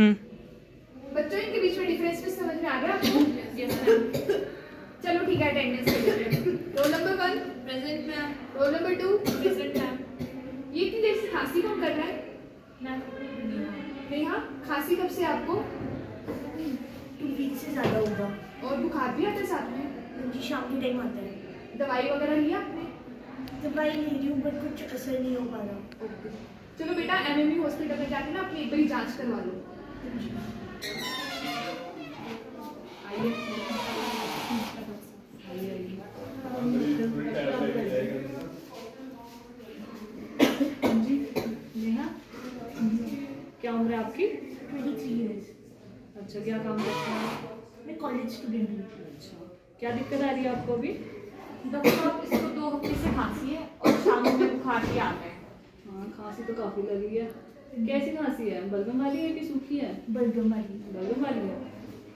हम्म। बच्चों इनके बीच में डिफरेंस भी समझ में आ गया? आपको चलो ठीक है attendance roll number one present ma'am roll number two present ma'am ये इतनी देर से खांसी कौन कर रहा है? मैम नेहा खांसी कब से आपको? टू वीक से ज़्यादा होगा। और बुखार भी आता है साथ में? जी शाम के टाइम आता है। दवाई वगैरह लिया आपने? दवाई ले रही हूँ बट कुछ असर नहीं हो पा रहा। चलो बेटा एमएमई हॉस्पिटल में जाके ना अपनी एक बार जाँच करवा लो। क्या उम्र है आपकी? ट्वेंटी थ्री ईयर्स अच्छा क्या काम करते हैं मैं कॉलेज स्टूडेंट हूँ। अच्छा क्या दिक्कत आ रही है आपको अभी? डॉक्टर साहब इसको दो हफ़्ते से खांसी है और शाम में बुखार भी आता है। हाँ खांसी तो काफ़ी लगी है। कैसी खांसी है? बलगम वाली है कि सूखी है? बलगम वाली। बलगम वाली है।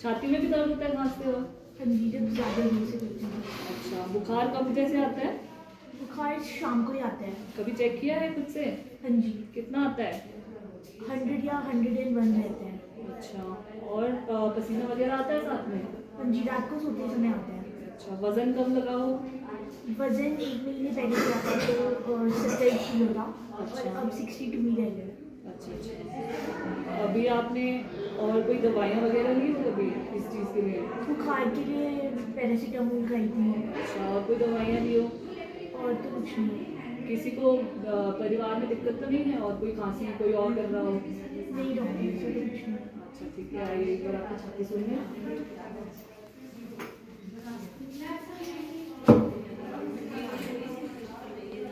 छाती में भी दर्द होता है खांसते हो हाँ हूँ। अच्छा बुखार कब जैसे आता है? बुखार शाम को ही आता है। कभी चेक किया है खुद से? हाँ जी। कितना आता है? हंड्रेड या हंड्रेड एंड वन रहते हैं। अच्छा और पसीना वगैरह आता है साथ में? हाँ जी रात को सोते समय आता है। अच्छा वज़न कब लगाओ वज़न एक महीने पहले किया था तो सत्तर किलो था। अच्छा। और अब सिक्सटी टू ही रह गया। अच्छा अच्छा अभी आपने और कोई दवाइयाँ वगैरह ली हो कभी इस चीज़ के लिए? बुखार के लिए पैरासीटामोल खाई थी। अच्छा और कोई दवाइयाँ ली हो? और तो कुछ नहीं। किसी को परिवार में दिक्कत तो नहीं है और कोई खांसी कोई और कर रहा हो? नहीं डॉक्टर तो अच्छा ठीक है आइए एक बार आपकी छाती सुनने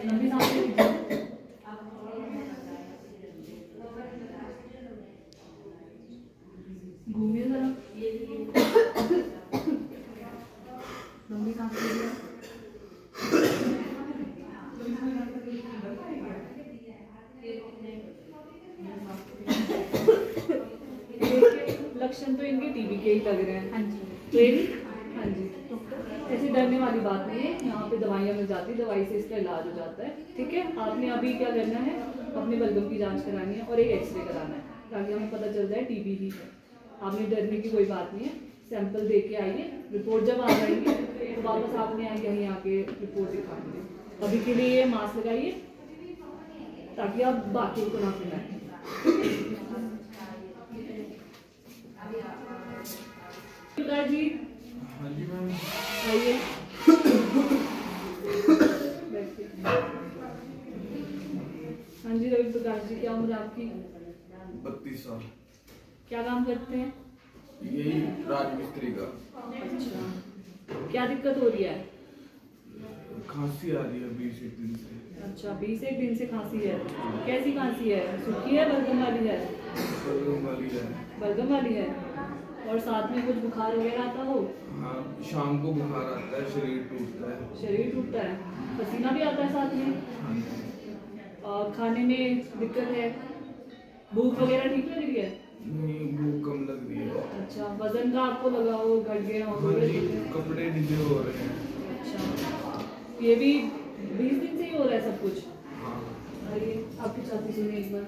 लंबी सांस लीजिए घूमिए जरा लंबी सांस लीजिए देखिए लक्षण तो इनके टीबी के ही लग रहे हैं। हाँ जी। हाँ जी। ऐसी डरने वाली बात नहीं है। यहाँ पे दवाइयाँ मिल जाती है। दवाई से इसका इलाज हो जाता है। ठीक है? आपने अभी क्या करना है? अपने बलगम की जाँच करानी है और एक एक्सरे कराना है। ताकि हमें पता चल जाए टीबी ही है। आपने डरने की कोई बात नहीं है। सैंपल दे के आइए। रिपोर्ट जब आ जाएगी तो वापस आपने यहाँ यहीं आके रिपोर्ट दिखाएँगे। अभी के लिए मास्क लगाइए। ताकि आप बाकी को ना फैलाएँ प्रकाश जी। हाँ जी मैम। आइए। हाँ जी रवि प्रकाश जी क्या उम्र आपकी? बत्तीस साल। क्या काम करते हैं? यही राजमिस्त्री का। अच्छा। क्या दिक्कत हो रही है? खांसी आ रही है बीस एक दिन से। अच्छा बीस एक दिन से खांसी है। कैसी खांसी है? सूखी है बलगम वाली है? बलगम वाली है। बलगम वाली है। और साथ में कुछ बुखार वगैरह आता हो? हाँ शाम को बुखार आता है शरीर टूटता है। शरीर टूटता है। पसीना भी आता है साथ में? हाँ। और खाने में दिक्कत है? भूख वगैरह ठीक लग रही है? नहीं भूख कम लग रही है। अच्छा वज़न का आपको लगा हो घट गया हो? हाँ? कपड़े ढीले हो रहे हैं। अच्छा। ये भी बीस दिन से ही हो रहा है सब कुछ? हाँ। आपकी छाती सुनिए एक बार।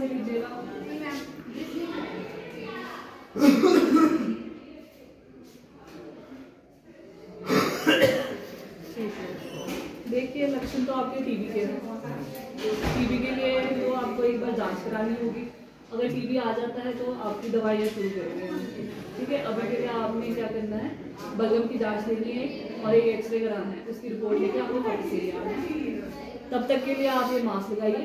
है। देखिए लक्षण तो आपके टीबी के टीबी के लिए तो आपको एक बार जाँच करानी होगी। अगर टीबी आ जाता है तो आपकी दवाइयाँ शुरू करेंगे ठीक है, अभी के लिए आपने क्या करना है? बलगम की जाँच लेनी है और एक एक्सरे कराना है। उसकी रिपोर्ट लेके आपको वापस ले आना है। तब तक के लिए आप ये मास्क लगाइए।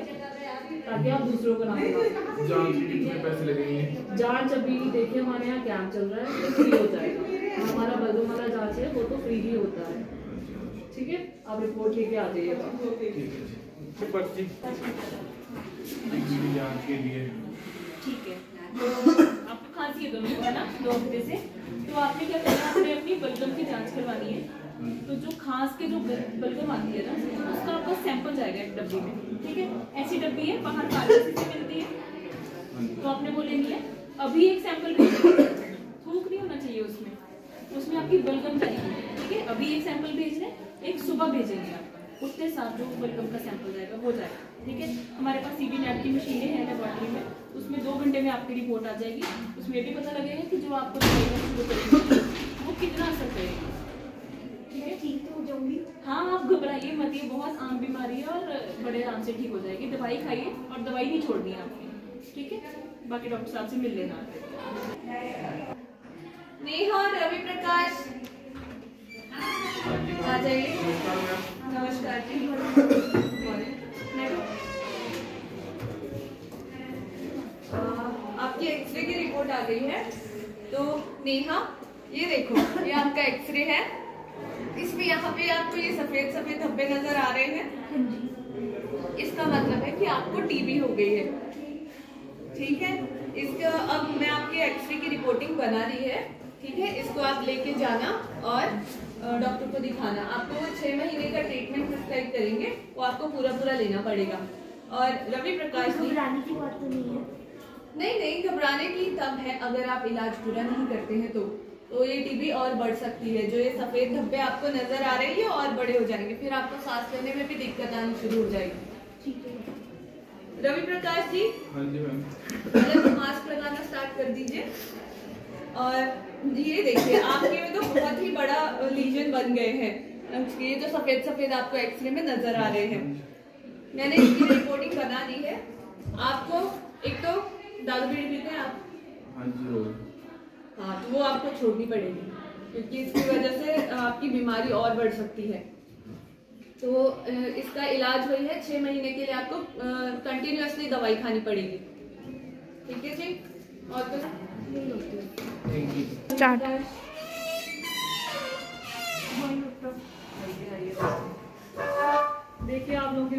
ताकि आप दूसरों को ना जाँच के कितने पैसे लगेंगे जाँच अभी देखिए हमारे यहाँ कैंप चल रहा है तो फ्री हो जाएगा। हमारा बलगम वाला जाँच है वो तो फ्री ही होता है। ठीक है? आप रिपोर्ट लेके आ जाइएगा ठीक है पर्ची। जाँच के लिए। ठीक है तो आपको खांसी है दोनों को ना? दो हफ़्ते से। तो आपने क्या करना आपने अपनी बलगम की जाँच करवानी है। तो जो खांस के जो बल- बलगम आती है ना उसका आपका सैंपल जाएगा एक डब्बी में। ठीक है? ऐसी डब्बी है बाहर फार्मेसी से मिलती है। तो आपने वो लेनी है अभी एक सैंपल थूक नहीं होना चाहिए उसमें। उसमें आपकी बलगम जाएगी ठीक है? अभी एक सैंपल भेज रहे एक सुबह भेजेंगे आप उसके साथ जो बलगम का सैंपल जाएगा वो जाएगा। ठीक है? हमारे पास सी बी नेट की मशीनें हैं लेबॉर्ट्री में। उसमें दो घंटे में आपकी रिपोर्ट आ जाएगी। उसमें भी पता लगेगा कि जो आपको वो कितना असर करेगी? ठीक है? ठीक तो हो जाऊँगी। हाँ आप घबराइए मत। ये बहुत आम बीमारी है बड़े आराम से ठीक हो जाएगी। दवाई खाइए और दवाई नहीं छोड़नी आपकी। ठीक है? बाकी डॉक्टर साहब से मिल लेना। रवि प्रकाश आ जाइए। नमस्कार जी। आपकी एक्सरे की रिपोर्ट आ गई है। तो नेहा, ये देखो, ये आपका एक्सरे है। इसमें यहाँ पे आपको ये सफ़ेद सफ़ेद धब्बे नज़र आ रहे इसका मतलब है कि आपको टीबी हो गई है। ठीक है? इसका अब मैं आपके एक्सरे की रिपोर्टिंग बना रही है। ठीक है? इसको आप लेके जाना और डॉक्टर को दिखाना। आपको वो छह महीने का ट्रीटमेंट प्रिस्क्राइब करेंगे वो आपको पूरा पूरा लेना पड़ेगा। और रवि प्रकाश जी घबराने की बात तो नहीं है। नहीं नहीं घबराने की तब है अगर आप इलाज पूरा नहीं करते हैं तो। तो ये टीबी और बढ़ सकती है। जो ये सफ़ेद धब्बे आपको नज़र आ रहे हैं ये और बड़े हो जाएँगे। फिर आपको सांस लेने में भी दिक्कत आनी शुरू हो जाएगी। रवि प्रकाश जी हाँ जी मैम। पहले तो मास्क लगाना स्टार्ट कर दीजिए। और ये देखिए आपके में तो बहुत ही बड़ा लीजन बन गए हैं। ये जो सफ़ेद सफ़ेद आपको एक्सरे में नज़र आ रहे हैं। मैंने इसकी रिपोर्टिंग बना दी है। आपको एक तो दारू बीड़ी पीते हैं आप? हाँ जी हाँ तो वो आपको छोड़नी पड़ेगी। क्योंकि इसकी वजह से आपकी बीमारी और बढ़ सकती है। तो इसका इलाज वही है छह महीने के लिए आपको कंटिन्यूसली दवाई खानी पड़ेगी। ठीक है जी? और कुछ देखिए आप लोगों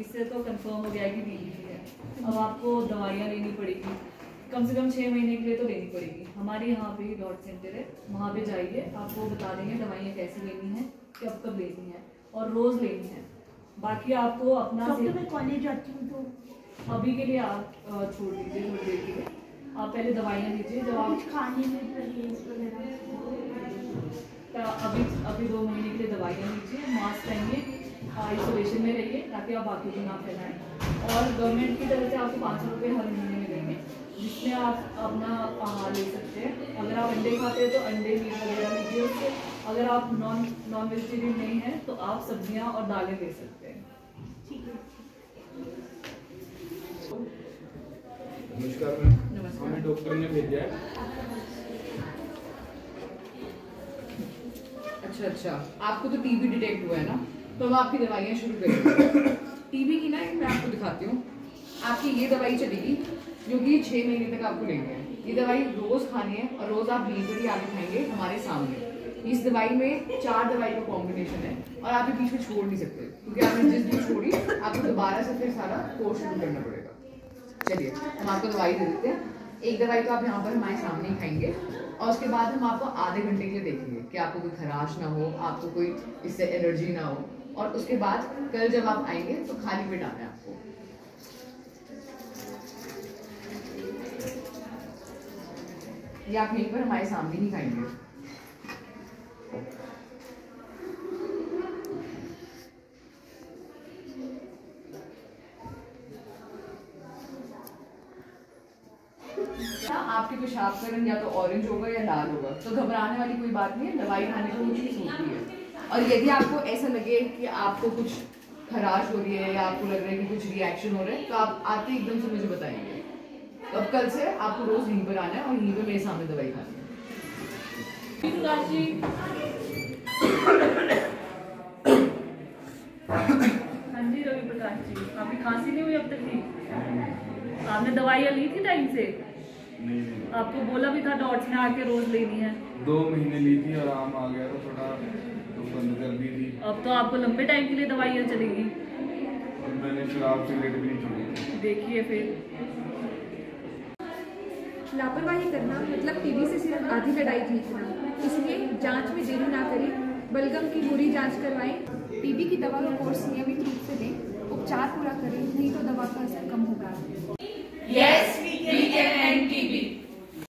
इससे तो कंफर्म हो गया कि टीबी है। अब आपको दवाइयाँ लेनी पड़ेगी। कम से कम छः महीने के लिए तो लेनी पड़ेगी। हमारे यहाँ पे ही डॉट सेंटर है वहाँ पे जाइए आपको बता देंगे दवाइयाँ कैसे लेनी है। कब कब लेनी है और रोज़ लेनी है। बाकी आपको अपना से मैं कॉलेज जाती हूँ तो अभी के लिए आप छोड़ दीजिए थोड़ी देर के लिए। आप पहले दवाइयाँ लीजिए जब आप कुछ खाने में परहेज वगैरह। तो अभी अभी दो महीने के लिए दवाइयाँ लीजिए मास्क पहनिए आइसोलेशन में रहिए ताकि आप बाकी को ना फैलाएँ। और गवर्नमेंट की तरफ़ से आपको पाँच सौ रुपये हर महीने में देंगे जिसमें आप अपना आहार ले सकते हैं। अगर आप अंडे खाते हैं तो अंडे मीट वगैरह लीजिए उससे। अगर आप नॉन नॉन वेजिटेरियन नहीं हैं तो आप सब्ज़ियाँ और दालें ले सकते हैं। ठीक है। नमस्कार मैम हमें डॉक्टर ने भेजा है। अच्छा अच्छा। आपको तो टीबी डिटेक्ट हुआ है ना? तो हम आपकी दवाइयाँ शुरू करेंगे टीबी की ना मैं आपको दिखाती हूँ। आपकी ये दवाई चलेगी जो कि छः महीने तक आपको लेनी है। ये दवाई रोज़ खानी है और रोज़ आप बीस बड़ी आगे खाएँगे हमारे सामने। इस दवाई में चार दवाई का कॉम्बिनेशन है और आप ये बीच में छोड़ नहीं सकते, क्योंकि आपने जिस दिन छोड़ी, आपको दोबारा से फिर सारा कोर्स शुरू करना पड़ेगा। चलिए, हम आपको दवाई दे देते हैं। एक दवाई तो आप यहाँ पर हमारे सामने ही खाएँगे और उसके बाद हम आपको आधे घंटे के लिए देखेंगे कि आपको कोई खराश ना हो, आपको कोई इससे एलर्जी ना हो। और उसके बाद कल जब आप आएँगे तो खाली पेट आना है आपको। ये आप यहीं पर हमारे सामने ही खाएँगे ना आपके पेशाब का रंग या तो ऑरेंज होगा या लाल होगा। तो घबराने वाली कोई बात नहीं है, दवाई खाने को चीज़ होती है। और यदि आपको ऐसा लगे कि आपको कुछ खराश हो रही है, या आपको लग रहा है कि कुछ रिएक्शन हो रहा है तो आप आते एकदम से मुझे बताएँगे तो अब कल से आपको रोज यहीं पर आना है और यहीं पर मेरे सामने दवाई खानी है। हाँ जी रवि प्रकाश जी। आपकी खांसी नहीं हुई अब तक ठीक आपने दवाइयाँ ली थी टाइम से? नहीं आपको बोला भी था डॉट्स में आके रोज लेनी है। दो महीने ली थी आराम आ गया तो थोड़ा तो बंद कर दी थी। अब तो आपको लंबे टाइम के लिए दवाइयाँ चलेगी। और मैंने शराब सिगरेट भी नहीं छोड़ी। देखिए फिर। लापरवाही करना मतलब टीबी से सिर्फ़ आधी लड़ाई जीतना। इसलिए जाँच में देरी ना करें बलगम की पूरी जाँच करवाएँ। टीबी की दवा का कोर्स नियमित रूप से लें उपचार पूरा करें नहीं तो दवा का असर कम होगा। यस